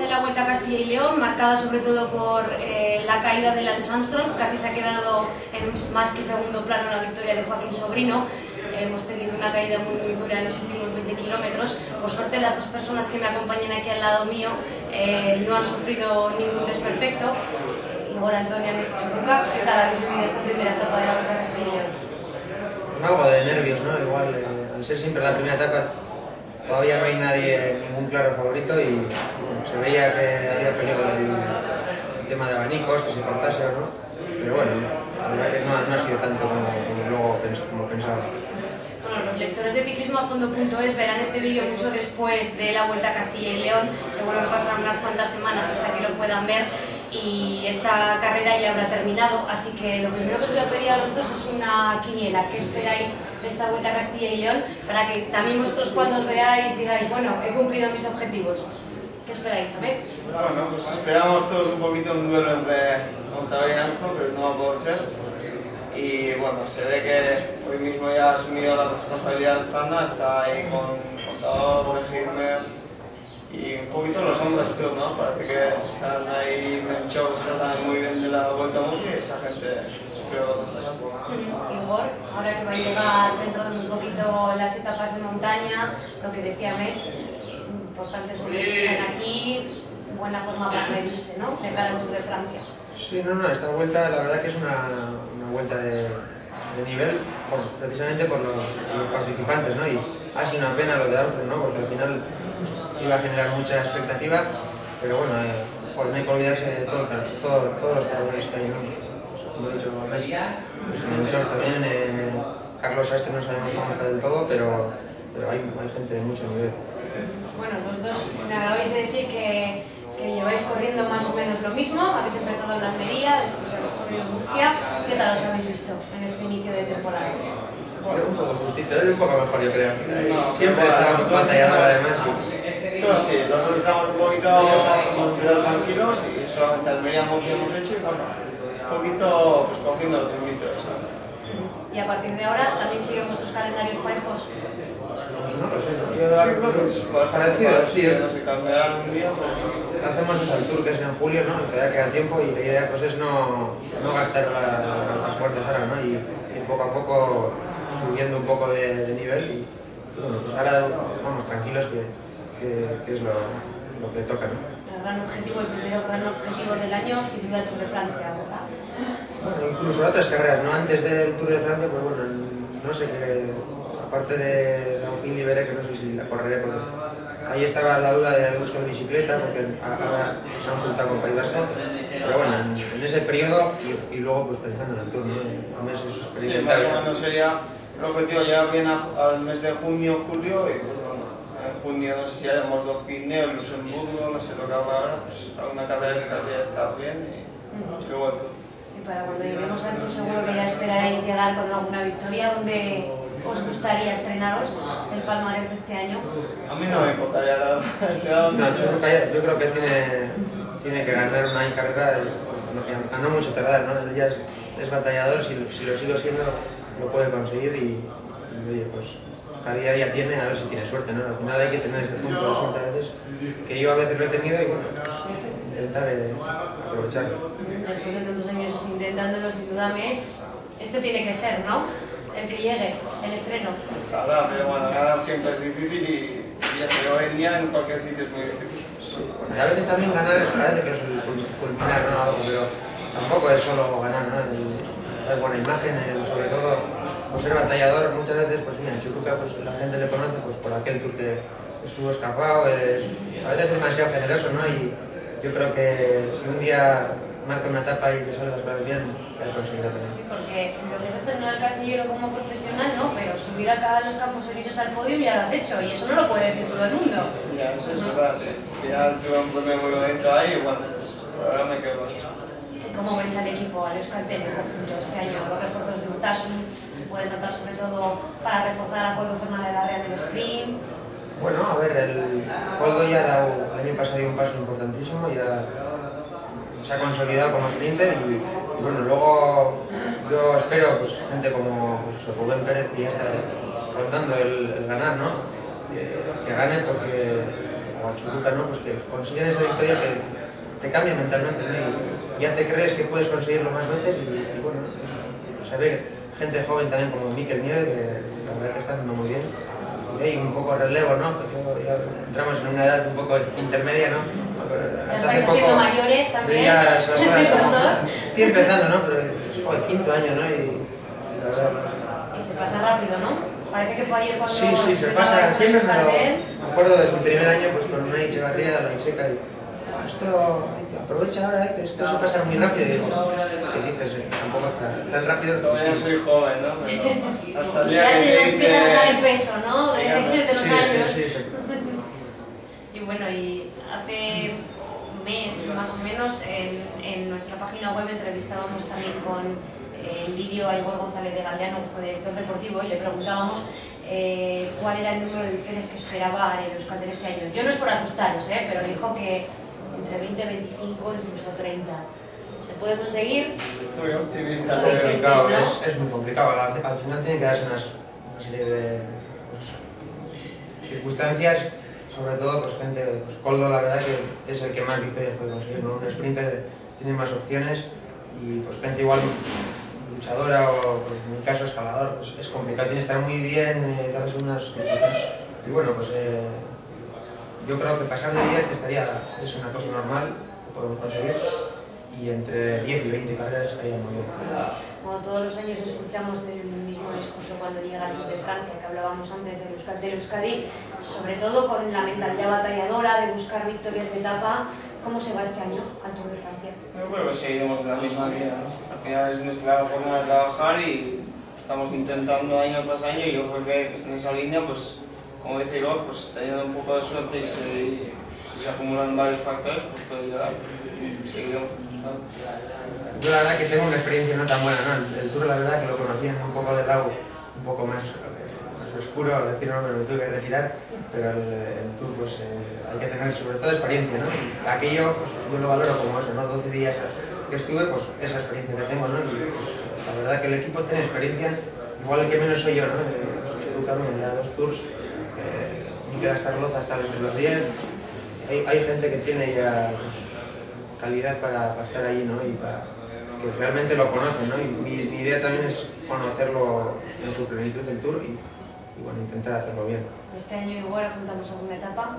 de la Vuelta a Castilla y León, marcada sobre todo por eh, la caída de Lance Armstrong, casi se ha quedado en un más que segundo plano la victoria de Joaquín Sobrino. hemos tenido una caída muy, muy dura en los últimos 20 kilómetros. Por suerte las dos personas que me acompañan aquí al lado mío eh, no han sufrido ningún desperfecto. Igor Antonia Churruca, ¿qué tal habéis vivido esta primera etapa de la Vuelta a Castilla y León? Algo de nervios, ¿no? Igual, eh, al ser siempre la primera etapa, todavía no hay nadie, ningún claro favorito y bueno, se veía que había peligro el, el, tema de abanicos, que se cortase o no. Pero bueno, la verdad que no, no ha sido tanto como, como luego pens como pensaba. Bueno, los lectores de ciclismo a fondo.es verán este vídeo mucho después de la Vuelta a Castilla y León. Seguro que pasarán unas cuantas semanas hasta que lo puedan ver y esta carrera ya habrá terminado, así que lo primero que os voy a pedir a los dos es una quiniela, ¿qué esperáis de esta Vuelta a Castilla y León? Para que también vosotros cuando os veáis digáis, bueno, he cumplido mis objetivos. ¿Qué esperáis, Amex? Bueno, pues esperamos todos un poquito un duelo entre y Armstrong, pero no va a poder ser. Y bueno, se ve que hoy mismo ya ha asumido las responsabilidades estándar, está ahí con Contador, Hilmer, y un poquito los hombres todos, ¿no? Parece que están ahí, Menchov está también muy bien de la Vuelta a Murcia y esa gente espero que Igor, ahora que va a llegar dentro de un poquito las etapas de montaña, lo que decía Mex, importante es que están aquí, buena forma para medirse, ¿no? De cara al Tour de Francia. Sí, no, no, esta vuelta la verdad que es una, una vuelta de, de nivel, bueno, precisamente por los, los, participantes, ¿no? Y ha sido una pena lo de Armstrong, ¿no? Porque al final iba a generar mucha expectativa, pero bueno, eh, pues no hay que olvidarse de todo, todo, todos los corredores que hay, ¿no? Pues, como he dicho, Messi, pues Menchor también, eh, Carlos Astre no sabemos cómo está del todo, pero, pero hay, hay gente de mucho nivel. Bueno, los dos me acabáis de decir que, que lleváis corriendo más o menos lo mismo, habéis empezado en la Almería, después habéis corrido en Murcia, ¿qué tal os habéis visto en este inicio de temporada? Bueno, un poco justito, es un poco mejor yo creo. No, Siempre estábamos batallador además. Sí, sí, nosotros estamos un poquito tranquilos y solamente Almería Murcia hemos hecho y bueno, un poquito pues cogiendo los límites. Y a partir de ahora también siguen vuestros calendarios parejos. No lo sé, ¿no? yo creo que es parecido, sí. No se cambiará algún día. Pero... Hacemos eso, el tour que es en julio, ¿no? Todavía queda tiempo y la idea pues es no, no gastar la, las fuerzas ahora, ¿no? Y, y, poco a poco subiendo un poco de, de nivel y bueno, pues ahora vamos tranquilos que, que, que es lo, lo, que toca, ¿no? El gran objetivo, el primer gran objetivo del año, sin duda el Tour de Francia, ¿verdad? Bueno, incluso otras carreras, ¿no? Antes del Tour de Francia, pues bueno, no sé qué aparte de Dauphin veré que no sé si la correré porque ahí estaba la duda de buscar bicicleta porque ahora se han juntado con País Vasco pero bueno, en, en ese periodo y, y, luego pues pensando en el tour, ¿no? un mes es experimental. Sí, más o menos sería el objetivo llegar bien a, al mes de junio, julio y pues junio no sé si haremos Dauphin o Luxemburgo, no sé lo que haga ahora, pues alguna carrera de estas ya está bien y, y luego tour. Y para cuando lleguemos al tour seguro que ya esperaréis llegar con alguna victoria donde os gustaría estrenaros el palmarés de este año? A mí no me importaría la verdad. No, yo creo que, yo creo que tiene, tiene que ganar una carrera a no mucho tardar, ¿no? Él ya es, es batallador, si, si, lo sigo siendo lo puede conseguir y, y, oye, pues calidad ya tiene, a ver si tiene suerte, ¿no? Al final hay que tener ese punto de suerte a veces, que yo a veces lo he tenido y bueno, pues, intentar eh, aprovecharlo. Después de tantos años intentándolo, sin duda, Mech, este tiene que ser, ¿no? el que llegue, el estreno. Claro, pero bueno, ganar siempre es difícil y, y ya se hoy en día en cualquier sitio es muy difícil. Sí, bueno, a veces también ganar es, parece que es el culminar ¿no? algo, pero tampoco es solo ganar, ¿no? La buena imagen, sobre todo por ser batallador, muchas veces, pues mira, en Churuca pues, la gente le conoce pues, por aquel tour que estuvo escapado, es, a veces es demasiado generoso, ¿no? Y yo creo que si un día marca una etapa y te sale las cosas bien, ya conseguirá también. Sí, porque lo que es estrenar el casillero como profesional, no, pero subir acá a los campos elíseos al podio ya lo has hecho y eso no lo puede decir todo el mundo. Ya, eso es verdad, sí. Ya tuve un premio muy bonito ahí y bueno, pues ahora me quedo. ¿Cómo veis al equipo, al Euskaltel en conjunto este año? Los refuerzos de Utasun se pueden notar sobre todo para reforzar a Coldo Fernández de la Real en el sprint. Bueno, a ver, el Coldo ya ha dado, el año pasado un paso importantísimo, ya se ha consolidado como sprinter y, bueno, luego yo espero pues gente como pues, Rubén Pérez que ya está rondando el, ganar, ¿no? Que, gane porque o Churuca, ¿no? Pues que consiguen esa victoria que te cambia mentalmente, ¿no? Y ya te crees que puedes conseguirlo más veces y, y bueno, se ve gente joven también como Miquel Nieve, que la verdad que está andando muy bien. Y hay un poco relevo, ¿no? Porque ya entramos en una edad un poco intermedia, ¿no? Ya estáis haciendo mayores también. veías las dos. Estoy empezando, ¿no? Pero es como el quinto año, ¿no? Y la verdad... Y se pasa rápido, ¿no? Parece que fue ayer cuando Sí, sí, se pasa siempre, cartel. me acuerdo del primer año pues con una Echevarría, la Iseca y "Ah, esto hay que aprovecha ahora, eh, que esto se pasa muy rápido y digo, ¿qué dices? Eh, Tampoco es tan- rápido. Todavía Sí. soy joven, ¿no? Pero hasta el Y ya que se te empieza a notar el peso, ¿no? De, de los Sí, sí, años. sí, sí. Sí, bueno, y hace un mes más o menos en, en nuestra página web entrevistábamos también con eh, en vídeo a Igor González de Galdeano, nuestro director deportivo, y le preguntábamos eh, cuál era el número de victorias que esperaba en el Euskal este año. Yo no es por asustaros, ¿eh? pero dijo que entre 20, 25, incluso 30. ¿Se puede conseguir? Muy optimista. Soy Pero, gente, claro, ¿no? es, es muy complicado. Al, al final tiene que darse unas, una serie de pues, circunstancias, sobre todo pues gente, pues Coldo la verdad que es el que más victorias puede conseguir, ¿no? Un sprinter tiene más opciones y pues gente igual luchadora o pues, en mi caso escalador, pues es complicado, tiene que estar muy bien, eh, darles unas circunstancias. Y bueno, pues eh, yo creo que pasar de 10 estaría, es una cosa normal que podemos conseguir y entre 10 y 20 carreras estaría muy bien. Como todos los años escuchamos el mismo discurso cuando llega el Tour de Francia, que hablábamos antes del Euskadi, del Euskadi, sobre todo con la mentalidad batalladora de buscar victorias de etapa. ¿Cómo se va este año al Tour de Francia? Yo creo que seguiremos en la misma línea, ¿no? Al final es nuestra forma de trabajar y estamos intentando año tras año y yo creo que en esa línea, pues, como dice Igor, pues teniendo un poco de suerte y si, se acumulan varios factores, pues puede llegar y seguiremos. Yo la verdad que tengo una experiencia no tan buena, ¿no? El, Tour la verdad que lo conocí en un poco del lago, un poco más, eh, oscuro, decir no, me tuve que retirar, pero el, Tour pues eh, hay que tener sobre todo experiencia, ¿no? Aquello pues, yo lo valoro como eso, ¿no? 12 días que estuve, pues esa experiencia que tengo, ¿no? Y pues, la verdad que el equipo tiene experiencia, igual que menos soy yo, ¿no? Eh, Pues, me da dos Tours, Mikel Astarloza está entre los 10, hay, hay gente que tiene ya pues, calidad para, para estar allí, ¿no? Y para, que realmente lo conocen, ¿no? Y mi, mi idea también es conocerlo en su plenitud del tour y, y, bueno, intentar hacerlo bien. Este año igual apuntamos a alguna etapa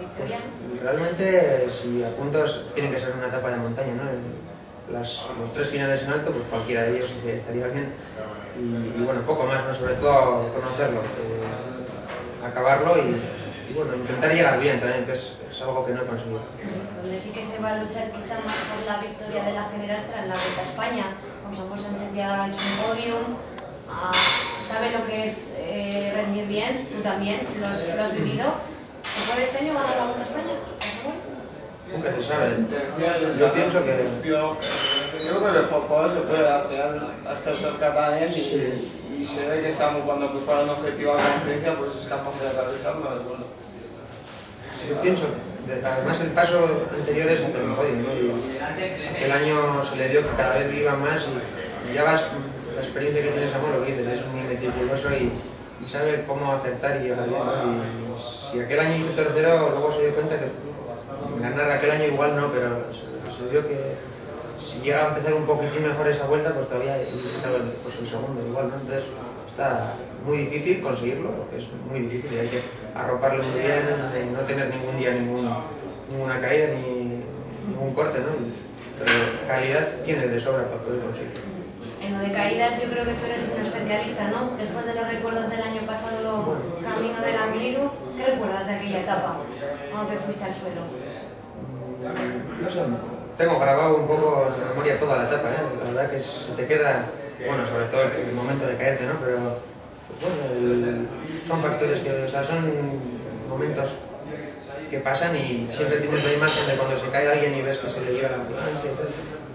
de Pues victoria. realmente si apuntas tiene que ser una etapa de montaña, ¿no? Las- los tres finales en alto, pues cualquiera de ellos estaría bien y, y, bueno, poco más, ¿no? Sobre todo conocerlo, eh, acabarlo y, y, bueno, intentar llegar bien también, que es, es algo que no he conseguido. Donde sí que se va a luchar quizá más por la victoria de la general será en la Vuelta a España. Como Samuel Sánchez ya ha hecho un podium, ah, sabe lo que es eh, rendir bien, tú también lo has, lo has vivido. ¿Se puede este año ganar la Vuelta a España? Nunca se sabe. Yo pienso que- Yo, creo que poco se puede, al final hasta el cerca también y, Sí. y se ve que Samu cuando prepara un objetivo a la conferencia pues es capaz de realizarlo. es bueno. Yo pienso, de- además el paso anterior es hacer un podio, ¿no? Aquel año se le dio que cada vez iba más y, ya vas, la experiencia que tiene Samuel, lo que dices, es muy meticuloso y, y sabe cómo acertar y llegar bien. Y si aquel año hizo tercero, luego se dio cuenta que ganar aquel año igual no, pero se, se vio que si llega a empezar un poquitín mejor esa vuelta, pues todavía el, pues el segundo igual, ¿no? Entonces está muy difícil conseguirlo, porque es muy difícil y hay que arroparlo muy bien, eh, no tener ningún día ningún, ninguna caída ni ningún corte, ¿no? Y- pero calidad tiene de sobra para poder conseguirlo. En lo de caídas yo creo que tú eres un especialista, ¿no? Después de los recuerdos del año pasado, camino del Angliru, ¿qué recuerdas de aquella etapa? Cuando te fuiste al suelo. No sé, tengo grabado un poco en la memoria toda la etapa, ¿eh? la verdad que se te queda, bueno, sobre todo el, el momento de caerte, ¿no? Pero, pues bueno, el- son factores que, o sea, son momentos que pasan y siempre tienes la imagen de cuando se cae alguien y ves que se le lleva la ambulancia y tal.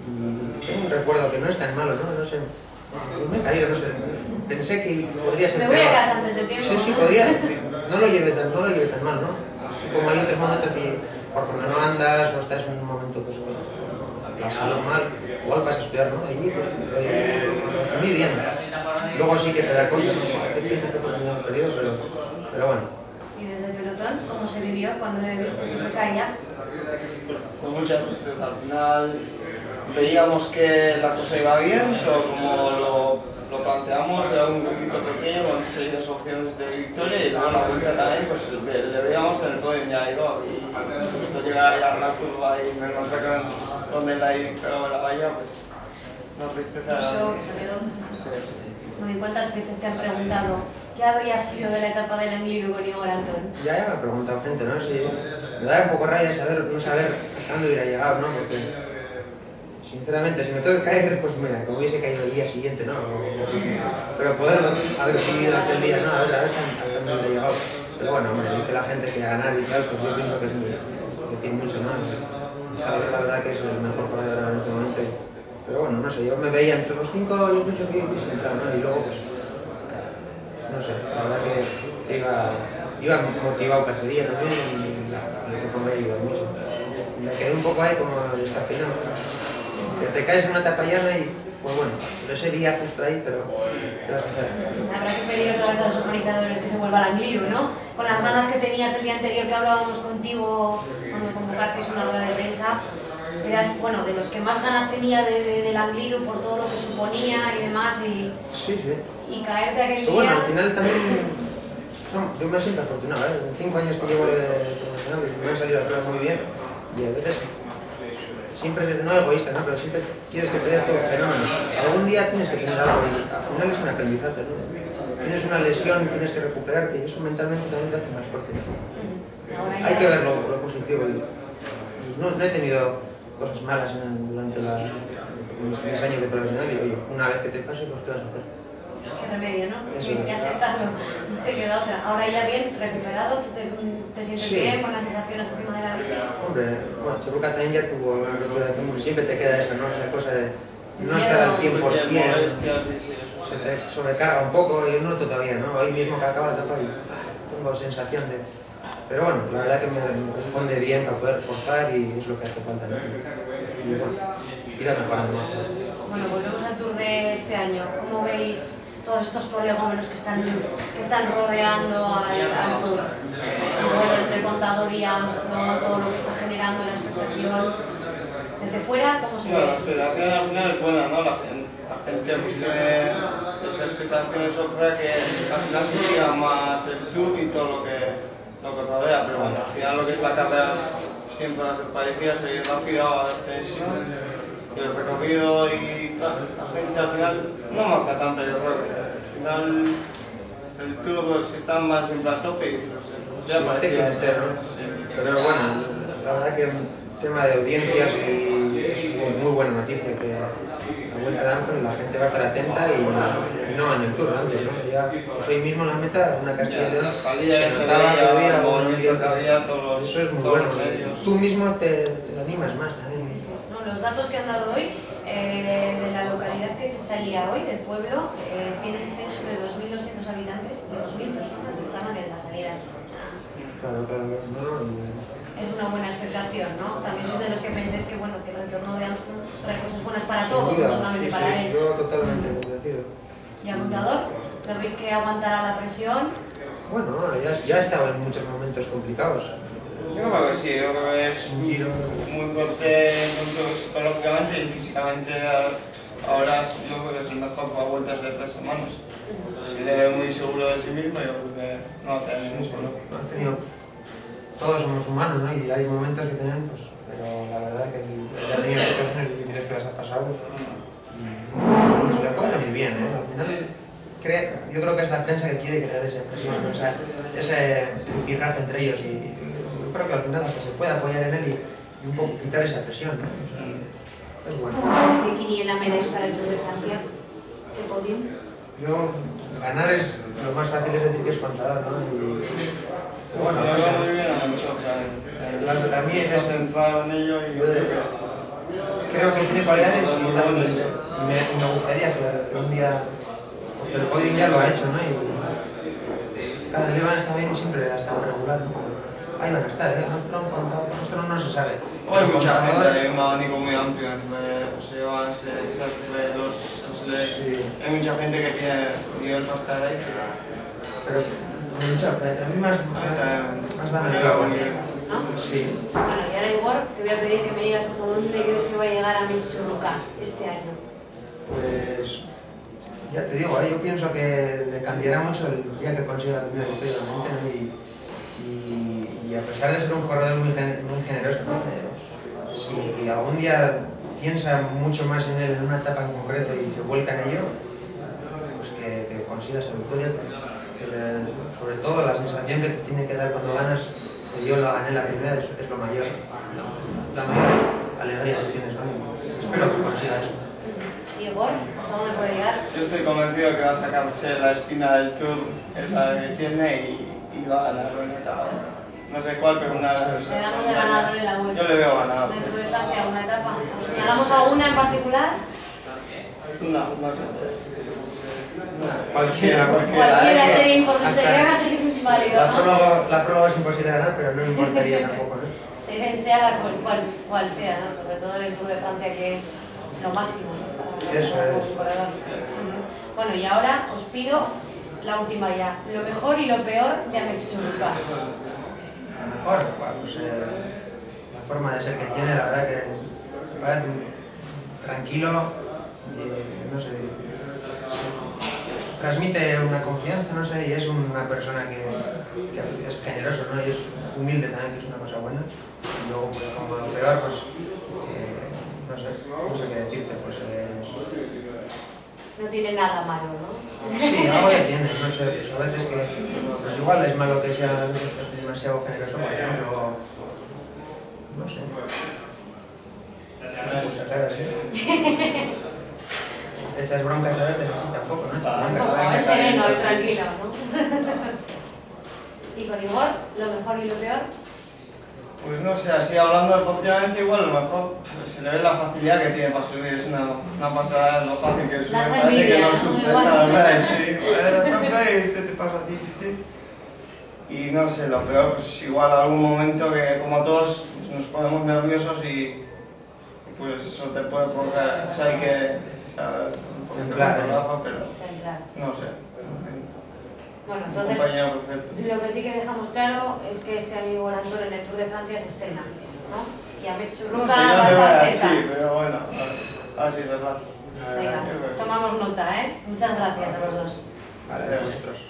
Y tengo un recuerdo que no es tan malo, ¿no? No sé, me he caído, no sé, pensé que podría ser Me voy a peor. casa antes del tiempo. Sí, sí, ¿no? podría, no lo lleve tan, no lo lleve tan mal, ¿no? Como hay otros momentos que por cuando no andas o estás en un momento pues la salud mal, igual pasas peor, ¿no? Allí pues lo, lo asumí bien. Luego sí que te da cosas, ¿no? Qué pena que me perdido, pero, pero bueno, Y desde el pelotón, ¿cómo se vivió cuando le visto que se caía? Con mucha tristeza. Al final veíamos que la cosa iba bien, todo como lo, lo planteamos, era un grupito pequeño con serias opciones de victoria y luego la vuelta también pues le, le veíamos en el podio ya iba y justo llegar ya a la curva y me encontré con, con él ahí pegado en la valla, pues una tristeza. Eso. Sí. Bueno, ¿y cuántas veces te han preguntado qué habría sido de la etapa del Angliru con Igor Antón? Ya, ya me ha preguntado gente, ¿no? Sí, me da un poco rabia saber, no saber hasta dónde hubiera llegado, ¿no? Porque, sinceramente, si me tengo que caer, pues mira, como hubiese caído el día siguiente, ¿no? Pero poder haber vivido aquel día, ¿no? A ver, a ver hasta, dónde hubiera llegado. Pero bueno, hombre, dice la gente que ganar y tal, pues yo pienso que es decir mucho, ¿no? La verdad que es el mejor corredor en este momento. Pero bueno, no sé, yo me veía entre los cinco, yo pienso que hubiese entrado, ¿no? Y luego, pues, no sé, la verdad que, iba, iba motivado para ese día también y la, equipo me ayudó mucho. Me quedé un poco ahí como descafeinado. Que te caes en una etapa llana y, pues bueno, pero ese día justo ahí, pero ¿qué vas a hacer? Habrá que pedir otra vez a los organizadores que se vuelva al Angliru, ¿no? Con las ganas que tenías el día anterior que hablábamos contigo cuando convocasteis una rueda de prensa, eras, bueno, de los que más ganas tenía de, de- del Angliru por todo lo que suponía y demás, y, Sí, sí. y caerte aquel Pero bueno, día... al final también son- yo me siento afortunado, ¿eh? En cinco años que llevo de profesional me han salido las cosas muy bien y a veces siempre, no egoísta, ¿no? Pero siempre quieres que te dé todo fenómeno. Algún día tienes que tener algo y al final es un aprendizaje, ¿no? Tienes una lesión, tienes que recuperarte y eso mentalmente también te hace más fuerte. Hay que ver lo, lo positivo. no, no he tenido cosas malas en- durante la, mis años de profesional y oye, una vez que te pase, pues ¿qué vas a hacer? Qué remedio, ¿no? Eso Hay que aceptarlo, no te queda otra. Ahora ya bien, recuperado, ¿tú te, te sientes Sí. bien con las sensaciones encima de la bici? Hombre, bueno, Choluca también ya tuvo una de fémur, siempre te queda esa, ¿no? Esa cosa de no estar al 100%, molestias, sí, sí. se te sobrecarga un poco, yo no todavía, ¿no? Hoy mismo que acaba la etapa y ah, tengo sensación de... Pero bueno, la verdad que me, me responde bien para poder forzar y es lo que hace falta, ¿no? Y bueno, ir a mejorando más. Bueno, volvemos al tour de este año. ¿Cómo veis todos estos prolegómenos que están, que están rodeando al, al tour? Bueno, entre contador y Armstrong, todo lo que está generando la expectación. Desde fuera, ¿cómo se Claro, la ve? expectación al final es buena, ¿no? La gente, la gente pues, tiene esa expectación es otra que al final se siga más el tour y todo lo que, lo que rodea, pero bueno, al final lo que es la carrera siempre va a ser parecida, seguir rápida o a dar tensión y el recorrido y claro, la gente al final no marca tanto, yo creo que al final el tour los que están más en plan tope y pues, Sí, más técnico este. Pero bueno, la verdad que tema de audiencias y es muy, muy buena noticia que la vuelta de la gente va a estar atenta y, y no en el tour antes, ¿no? Ya, pues hoy mismo en la meta, una Castilla y León, Salía, se se notaba que había un Eso es muy bueno, medios. tú mismo te, te animas más. No, datos que han dado hoy eh, de la localidad que se salía hoy, del pueblo, eh, tiene un censo de 2.200 habitantes y 2.000 personas estaban en la salida. Claro, claro, no, no, es una buena expectación, ¿no? También sois de los que pensáis que, bueno, que el retorno de Armstrong trae cosas buenas para todos, no solamente sí, para sí, él. yo totalmente convencido. ¿Y contador? ¿Lo veis que aguantará la presión? Bueno, ya, estado en muchos momentos complicados. Yo creo que sí, yo creo que es muy fuerte tanto psicológicamente y físicamente. Ahora es- yo creo que es el mejor para vueltas de tres semanas. Si ve muy seguro de sí mismo, yo creo que no va a tener ningún problema. Todos somos humanos, ¿no? Y hay momentos que tienen, pues, pero la verdad que ya ha tenido situaciones difíciles que las ha pasado y no se le puede venir bien, ¿eh? Al final, crea- yo creo que es la prensa que quiere crear esa presión, ¿no? o sea, ese rifirrafe entre ellos y yo creo que al final hasta se puede apoyar en él y, y un poco quitar esa presión, ¿no? O sea, es bueno. ¿Qué quiniela me dais para el Tour de Francia? ¿Qué podium? Yo, ganar es lo más fácil es decir que es contador, ¿no? Y, bueno, no sé. bien a Menchoca. La- la mía es- Está centrado en ello y yo creo que creo que tiene cualidades y, también me, me gustaría que, un día el podium ya lo ha hecho, ¿no? Y cada a estar bien siempre hasta regular, ¿no? Ahí van a estar, ¿eh? Armstrong, Armstrong no se sabe. hay mucha gente, Contador, hay un abanico muy amplio entre se llevan ese- esas tres, dos, Sí. hay mucha gente que tiene nivel para estar ahí. Pero mucho, a mí más, A mí también. más con Miguel. ¿no? Sí. Bueno, y ahora Igor, te voy a pedir que me digas hasta dónde crees que va a llegar a Churruca este año. Pues ya te digo, ¿eh? yo pienso que le cambiará mucho el día que consiga la primera realmente, ¿no? y a pesar de ser un corredor muy, gen- muy generoso, ¿no? Si algún día piensa mucho más en él en una etapa en concreto y se vuelca en ello, pues que, que consiga esa victoria. que sobre todo la sensación que te tiene que dar cuando ganas, que yo la gané la primera, es, es lo mayor, la mayor alegría que tienes. ¿no? Espero que consiga eso. ¿Y Igor, hasta dónde puede llegar? Yo estoy convencido que va a sacarse la espina del Tour, esa que tiene, y, y va a ganar una etapa. No sé cuál, pero una... Le damos de ganador en la vuelta. Yo le veo ganador. Dentro de Francia, alguna etapa. ¿Os señalamos alguna en particular? No, no sé. Cualquiera, Cualquiera ¿eh? sería importante, válido, La ¿no? próloga, la próloga es imposible ganar, pero no me importaría tampoco, ¿no? Sea, la cual, cual, sea, ¿no? sobre todo el Tour de Francia, que es lo máximo ¿no? Eso es. Bueno, y ahora os pido la última ya, lo mejor y lo peor de Amex Churruca. Mejor, pues, eh, la forma de ser que tiene, la verdad que me tranquilo, y, no sé, transmite una confianza, no sé, y es una persona que, es generoso, ¿no? Y es humilde también, que es una cosa buena. Y luego, pues como lo peor, pues, que, no sé, no sé qué decirte, pues es... No tiene nada malo, ¿no? Sí, algo ya tiene, no sé, pues a veces que pues igual es malo que sea demasiado generoso, por ejemplo, no sé. No puedo sacar así. Echas broncas a veces así tampoco, ¿no? Echas broncas. Es sereno tranquilo, ¿no? y con Igor, lo mejor y lo peor. Pues no sé, así hablando deportivamente, igual a lo mejor pues, se le ve la facilidad que tiene para subir. Es una, una pasada lo fácil que es. Las me parece que no sufre nada más. Sí, bueno, también, este te pasa a ti, ti, ti. Y no sé, lo peor, pues igual algún momento que como todos pues, nos ponemos nerviosos y, pues eso te puede provocar, o sea, hay que saber un poquito ¿eh? pero no sé. Bueno, entonces, lo que sí que dejamos claro es que este amigo Antón en el Tour de Francia se estrena, ¿no? Y Amex No Churruca sé, yo va a estar cerca. pero bueno, así es verdad. Venga, tomamos nota, ¿eh? Muchas gracias a los dos. Vale, de vosotros.